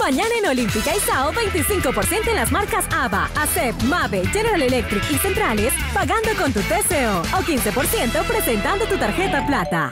Mañana en Olímpica y Sao, 25% en las marcas ABA, ACEP, MAVE, General Electric y Centrales, pagando con tu TCO. O 15% presentando tu tarjeta plata.